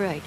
Right.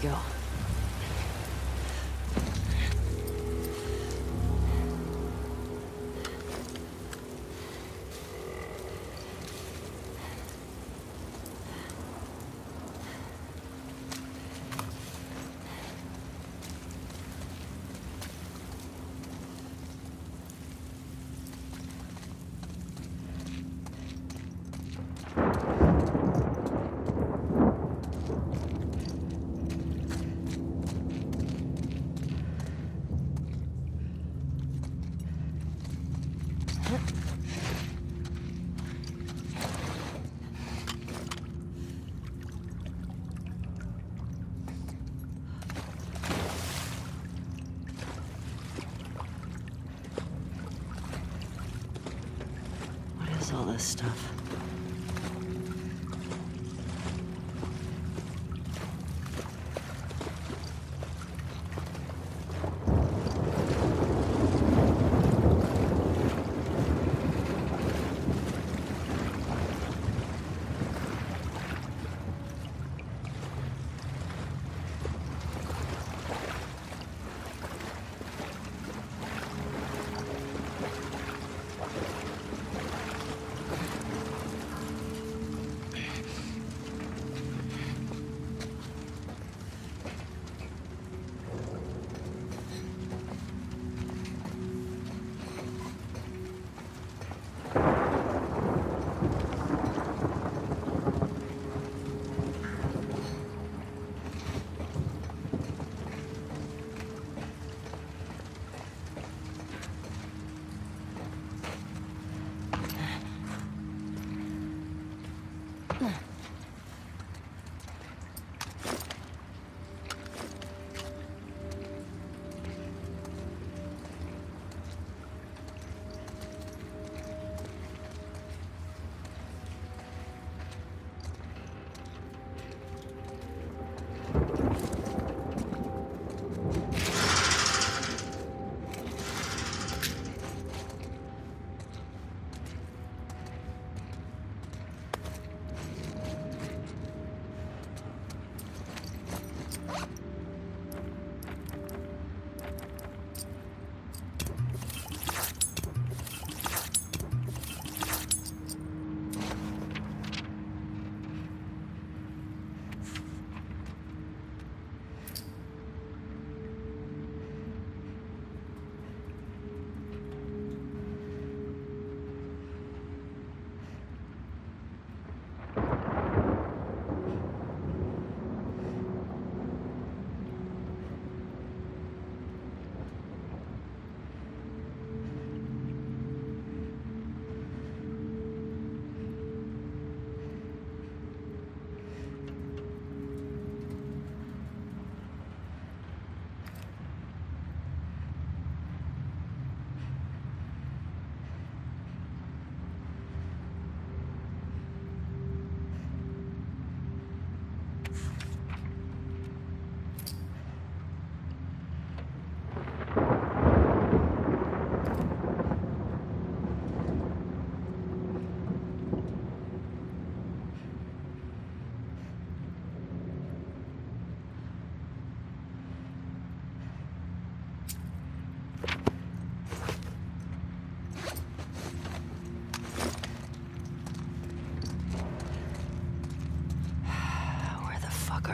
Here we stuff?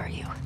You?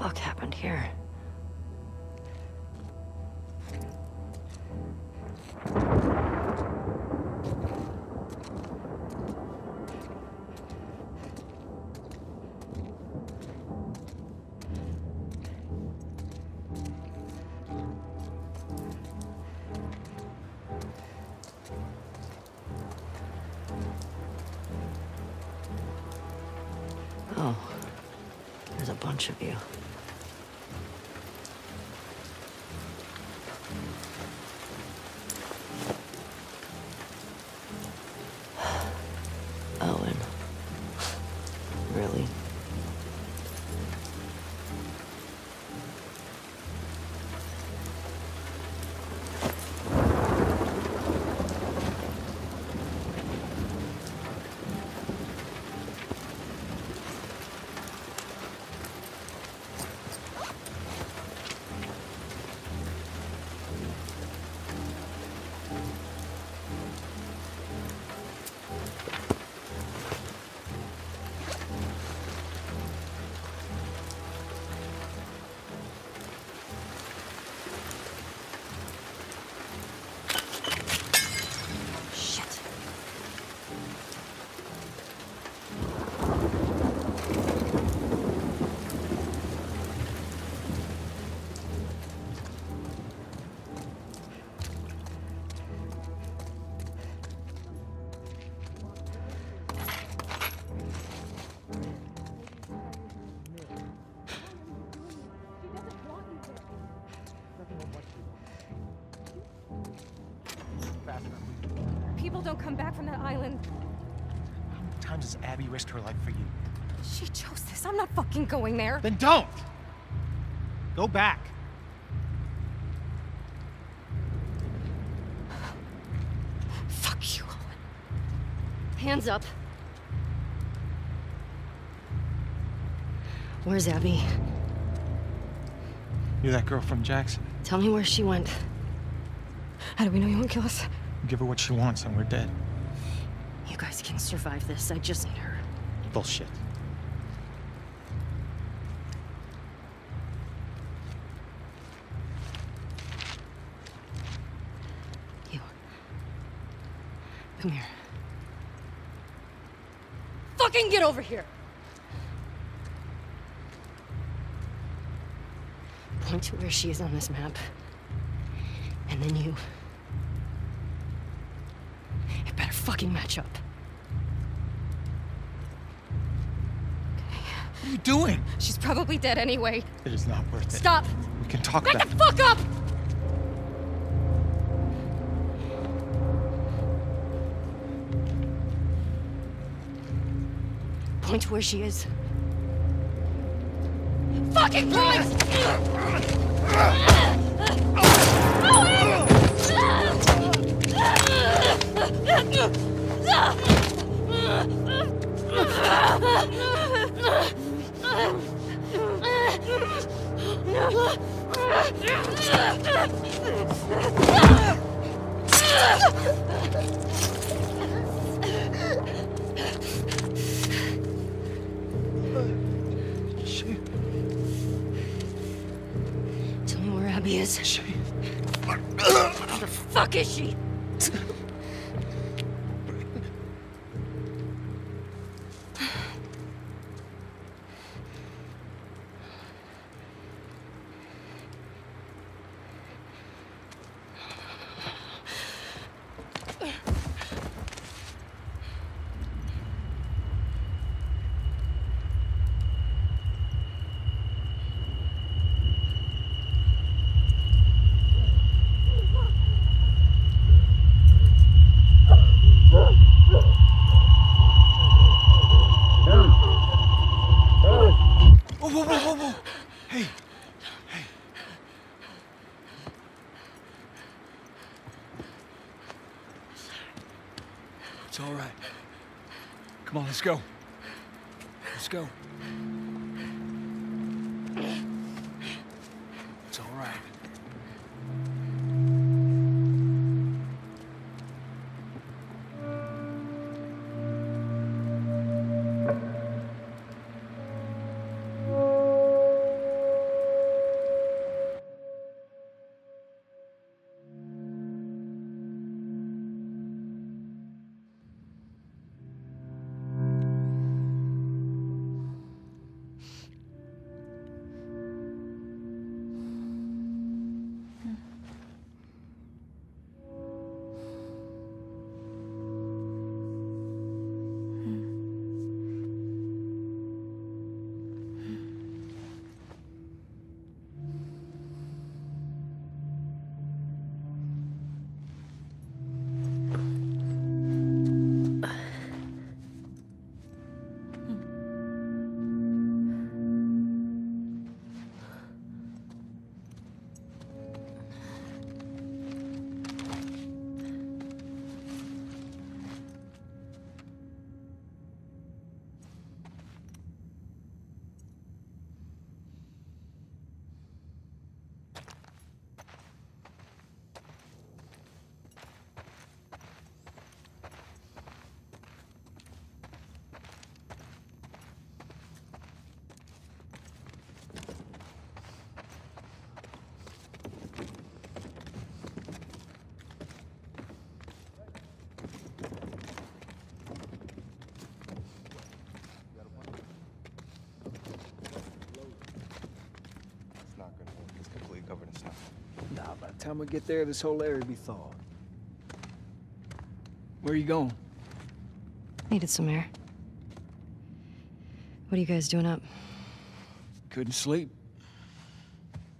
What the fuck happened here? People don't come back from that island. How many times has Abby risked her life for you? She chose this. I'm not fucking going there. Then don't! Go back. Fuck you, Owen. Hands up. Where's Abby? You're that girl from Jackson. Tell me where she went. How do we know you won't kill us? Give her what she wants and we're dead. You guys can survive this. I just need her. Bullshit. You. Come here. Fucking get over here! Point to where she is on this map. And then you. It better fucking match up. What are you doing? She's probably dead anyway. It is not worth it. Stop! We can talk Back about the fuck up! Point to where she is. Fucking point! She, Tell me where Abby is. she, Where the fuck is she? Time we get there, this whole area will be thawed. Where are you going? Needed some air. What are you guys doing up? Couldn't sleep.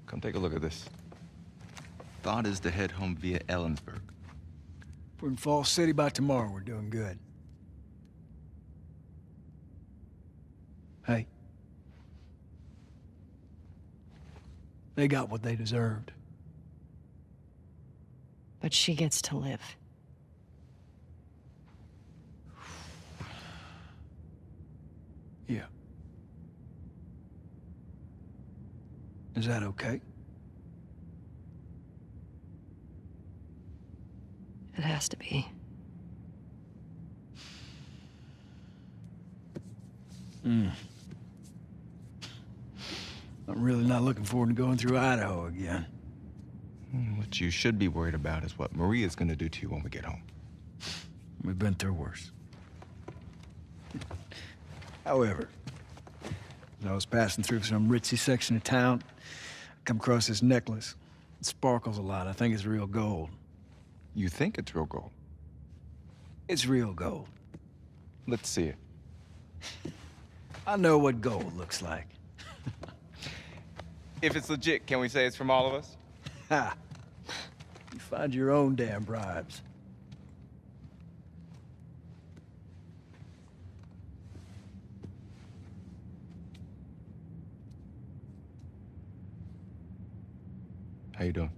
Come take a look at this. Thought is to head home via Ellensburg. We're in Fall City by tomorrow. We're doing good. Hey. They got what they deserved. But she gets to live. Yeah. Is that okay? It has to be. Hmm. I'm really not looking forward to going through Idaho again. What you should be worried about is what Maria's gonna do to you when we get home. We've been through worse. However, as I was passing through some ritzy section of town, I come across this necklace. It sparkles a lot. I think it's real gold. You think it's real gold? It's real gold. Let's see it. I know what gold looks like. If it's legit, can we say it's from all of us? Ha! You find your own damn bribes. How you doing?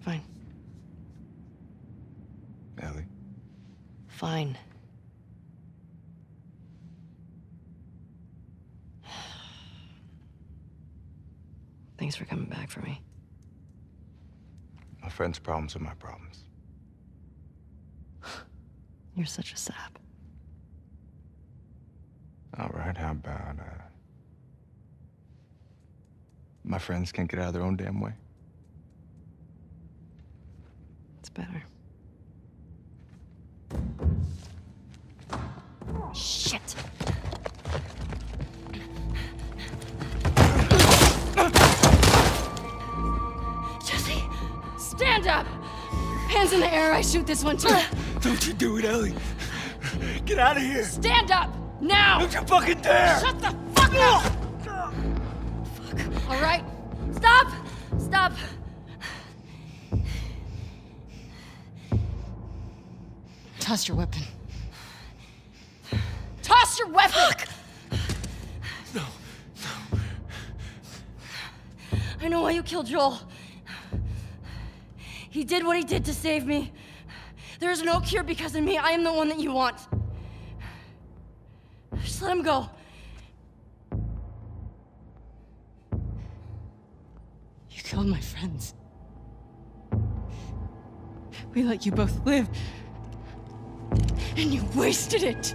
Fine. Ellie? Fine. Thanks for coming back for me. My friend's problems are my problems. You're such a sap. All right, how about, uh... My friends can't get out of their own damn way? It's better. Shit! Stand up! Hands in the air, I shoot this one too. Uh, don't you do it, Ellie! Get out of here! Stand up! Now! Don't you fucking dare! Shut the fuck up! Fuck. All right. Stop! Stop! Toss your weapon. Toss your weapon! Fuck! No, No, I know why you killed Joel. He did what he did to save me. There is no cure because of me. I am the one that you want. Just let him go. You killed my friends. We let you both live. And you wasted it.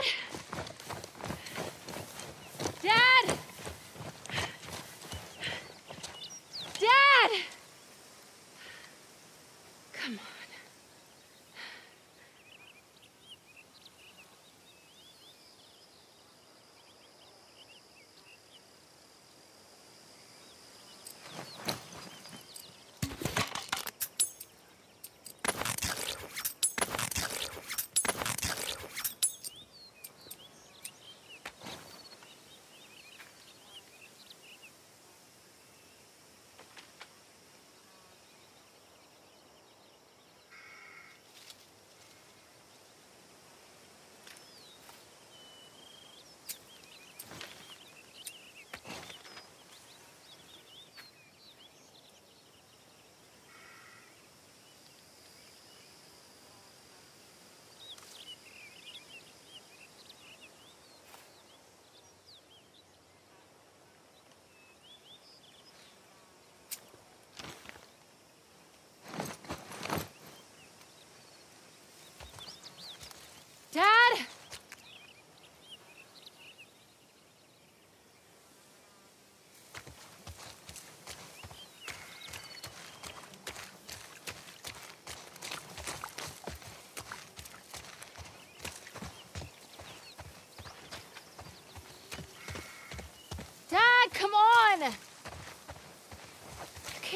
what?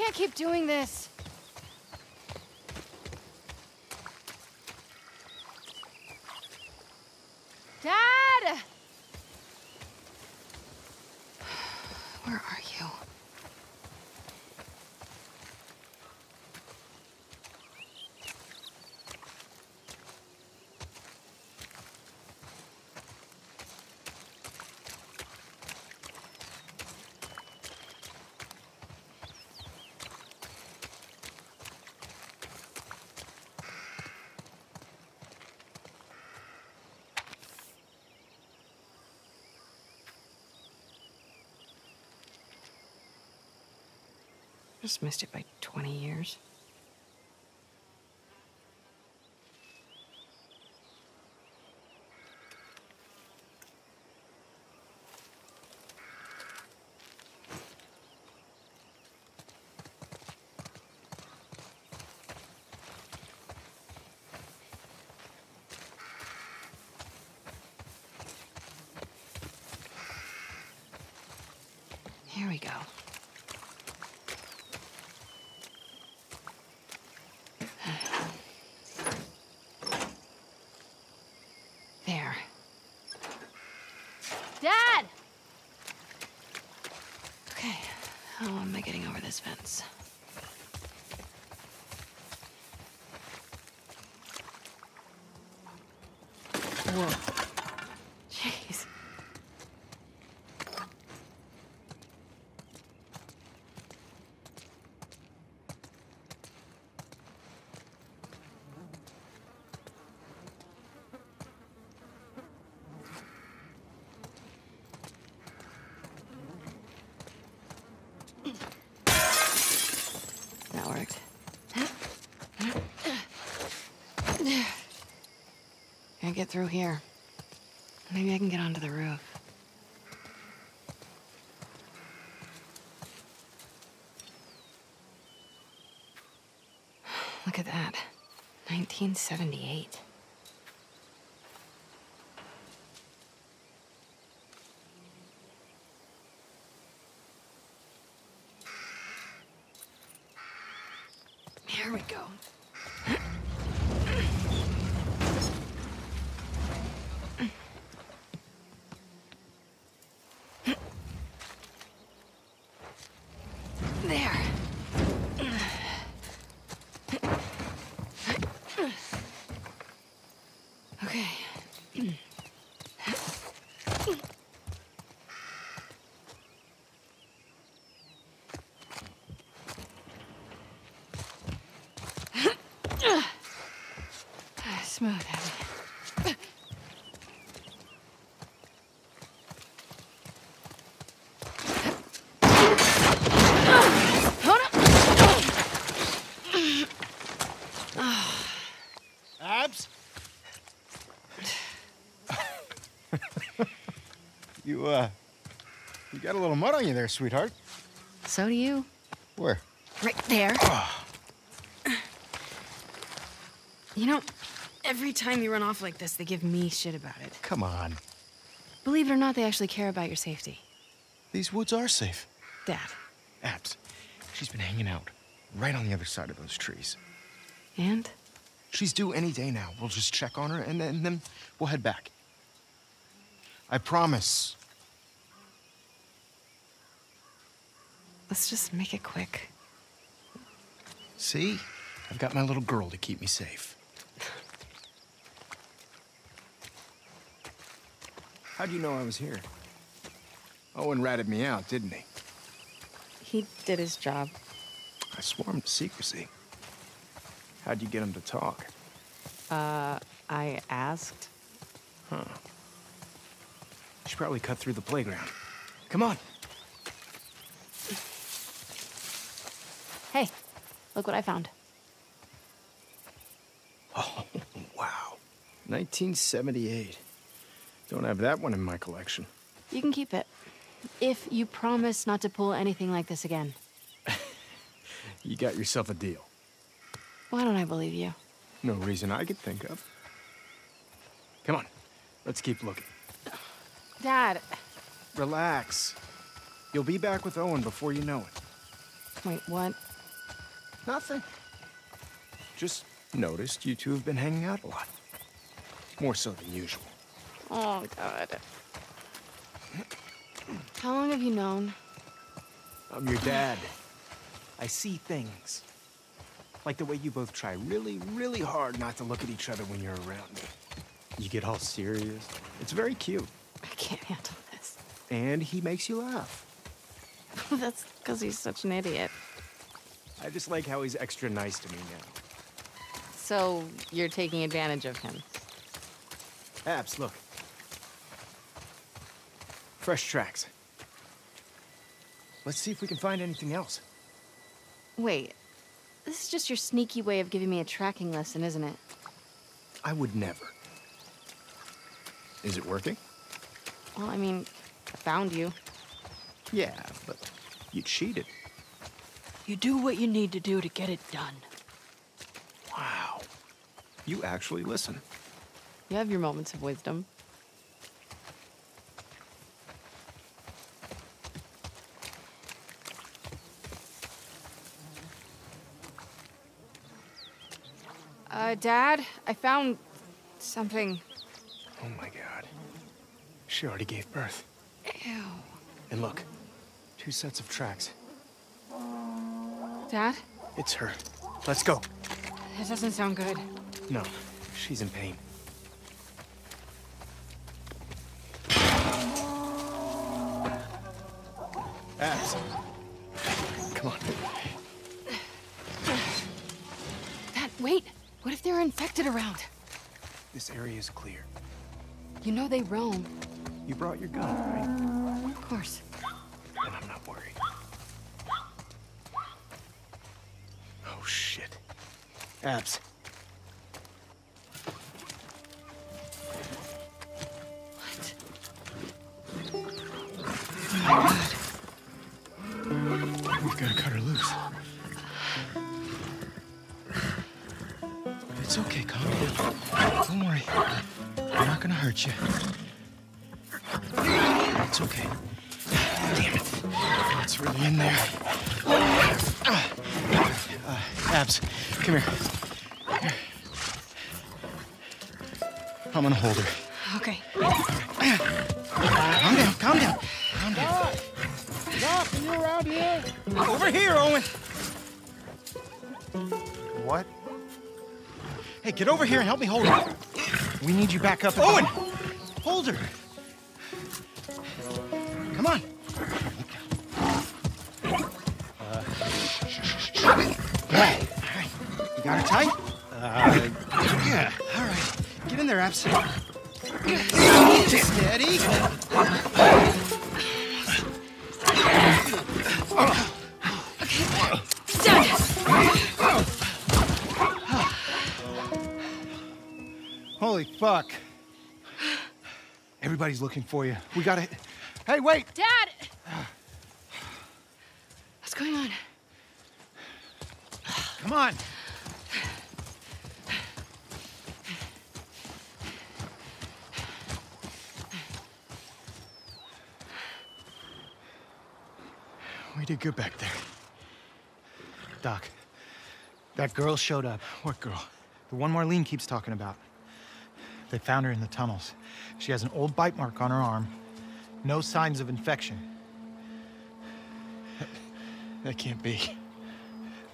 can't keep doing this. Just missed it by 20 years. Here we go. There. Dad! Okay. How am I getting over this fence? Whoa. Can't get through here. Maybe I can get onto the roof. Look at that. 1978. Here we go. There. Okay. Smooth, Abby. Hold up. Abs? you, uh, you got a little mud on you there, sweetheart. So do you. Where? Right there. You know, every time you run off like this, they give me shit about it. Come on. Believe it or not, they actually care about your safety. These woods are safe. Dad. Abs, she's been hanging out right on the other side of those trees. And? She's due any day now. We'll just check on her and then, then we'll head back. I promise. Let's just make it quick. See? I've got my little girl to keep me safe. How'd you know I was here? Owen ratted me out, didn't he? He did his job. I swore him to secrecy. How'd you get him to talk? Uh, I asked. She probably cut through the playground. Come on. Hey, look what I found. Oh, wow. 1978. Don't have that one in my collection. You can keep it. If you promise not to pull anything like this again. You got yourself a deal. Why don't I believe you? No reason I could think of. Come on, let's keep looking. Dad. Relax. You'll be back with Owen before you know it. Wait, what? Nothing. Just noticed you two have been hanging out a lot. More so than usual. Oh, God. How long have you known? I'm your dad. I see things. Like the way you both try really, really hard not to look at each other when you're around me. You get all serious. It's very cute. I can't handle this. And he makes you laugh. That's because he's such an idiot. I just like how he's extra nice to me now. So you're taking advantage of him. Abs, look. Fresh tracks. Let's see if we can find anything else. Wait, this is just your sneaky way of giving me a tracking lesson, isn't it? I would never. Is it working? Well, I mean, I found you. Yeah, but you cheated. You do what you need to do to get it done. Wow. You actually listen. You have your moments of wisdom. Uh, Dad, I found something. Oh my god. She already gave birth. Ew. And look, two sets of tracks. Dad, It's her. Let's go. that doesn't sound good. No, she's in pain. Abs. Come on. Dad, wait. What if they're infected around? This area is clear. You know they roam. You brought your gun, right? Of course. And I'm not worried. Oh, shit. Abs. What? We've got to cut her loose. It's okay, calm down. Don't worry. I'm not gonna hurt you. In there. Uh, Abs, come here. Here. I'm gonna hold her. Okay. Calm down, calm down. Calm down. Doc, are you around here? Over here, Owen. What? Hey, get over here and help me hold her. We need you back up. Owen! Looking for you. We gotta. Hey, wait! Dad! What's going on? Come on! We did good back there. Doc, that girl showed up. What girl? The one Marlene keeps talking about. They found her in the tunnels. She has an old bite mark on her arm. No signs of infection. That, can't be.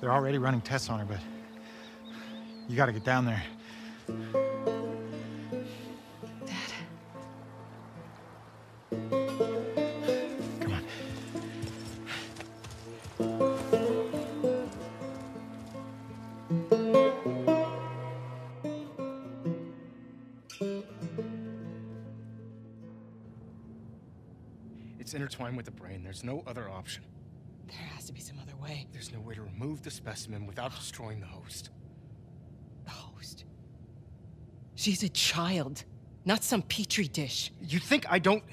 They're already running tests on her, but you gotta get down there. With the brain. There's no other option. There has to be some other way. There's no way to remove the specimen without destroying the host. The host. She's a child, not some petri dish. You think I don't.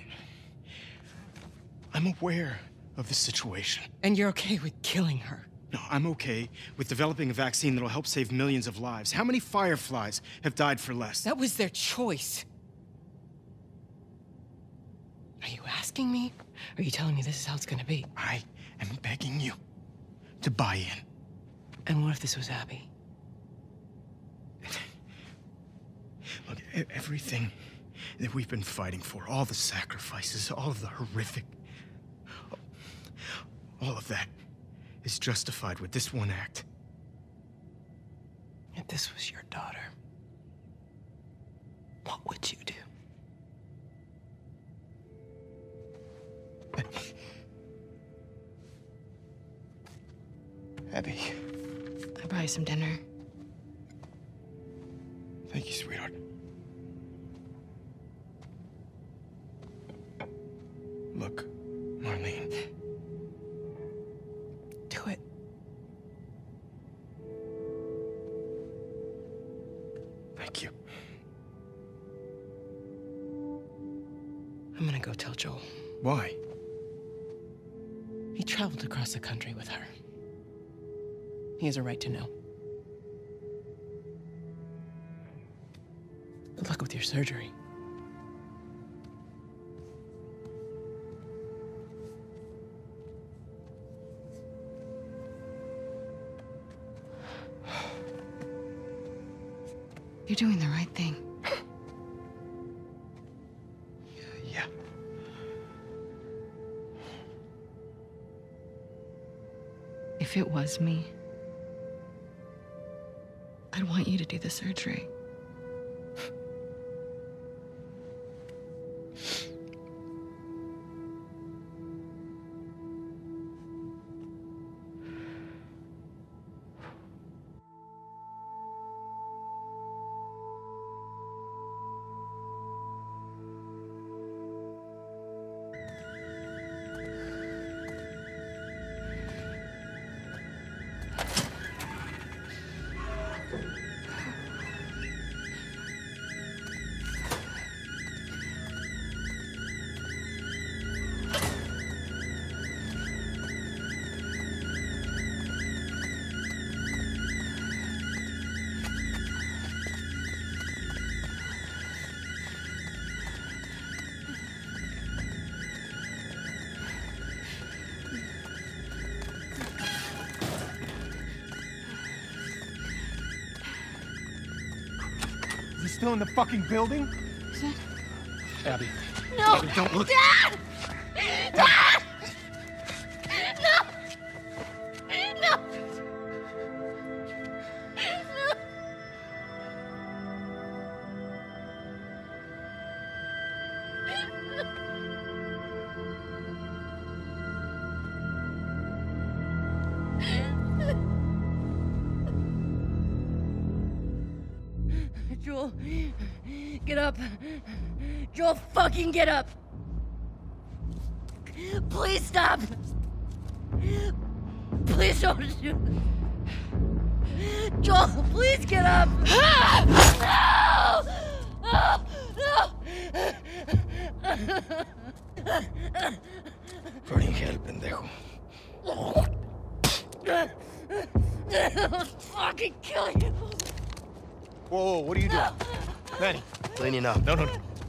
I'm aware of the situation. And you're okay with killing her. No, I'm okay with developing a vaccine that'll help save millions of lives. How many fireflies have died for less? That was their choice. Are you asking me? Are you telling me this is how it's gonna be? I am begging you to buy in. And what if this was Abby? Look, everything that we've been fighting for, all the sacrifices, all of the horrific, all of that is justified with this one act. If this was your daughter, what would you do? Abby, I'll buy you some dinner. thank you, sweetheart. Has a right to know. Good luck with your surgery. You're doing the right thing. Yeah. If it was me, do the surgery. Still in the fucking building? Is that... Abby. No! Abby, don't look. Dad! Dad!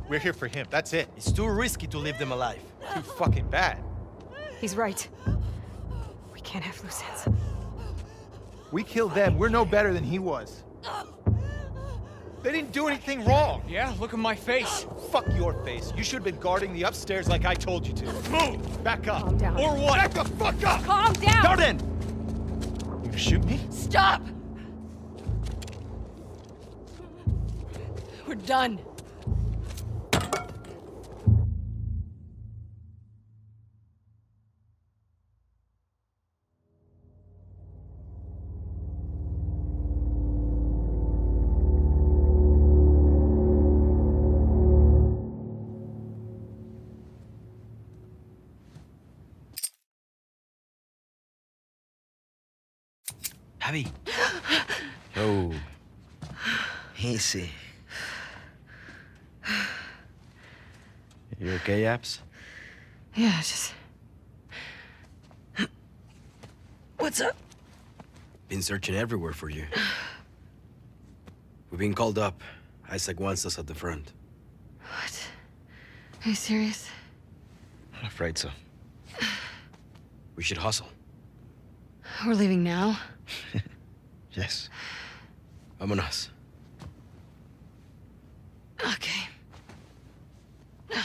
We're here for him. That's it. It's too risky to leave them alive. Too fucking bad. He's right. We can't have loose ends. We killed them. We're no better than he was. They didn't do anything wrong. Yeah, look at my face. Fuck your face. You should have been guarding the upstairs like I told you to. Move! Back up. Calm down. Or what? Back the fuck up! Calm down. Jordan! You gonna shoot me? Stop. We're done. Abby, Oh. easy. You okay, Abs? Yeah, just. What's up? Been searching everywhere for you. We've been called up. Isaac wants us at the front. What? Are you serious? I'm afraid so. We should hustle. We're leaving now? Yes. Vámonos. Okay.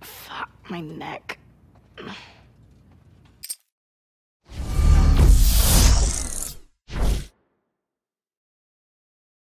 Fuck my neck.